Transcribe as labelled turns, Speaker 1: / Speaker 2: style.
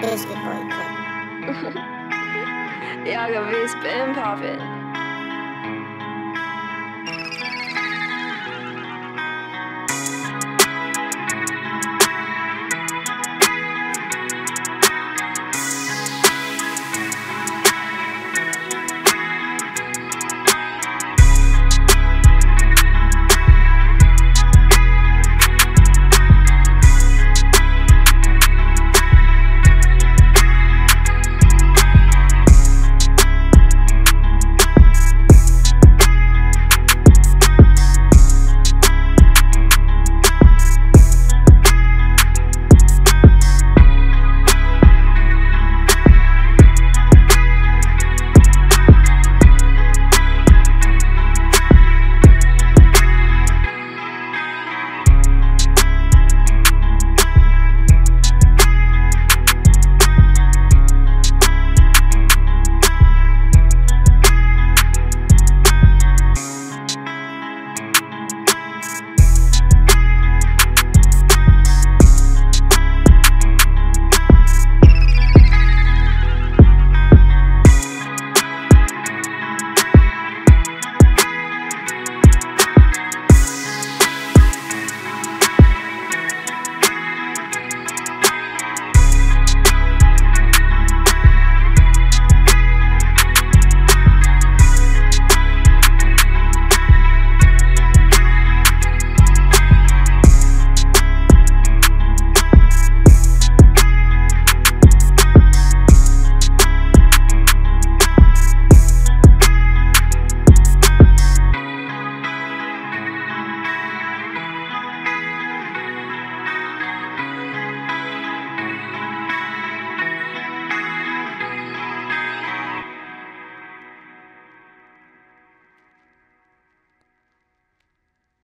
Speaker 1: Biscuit boy yeah,
Speaker 2: Y'all gonna be spin poppin'.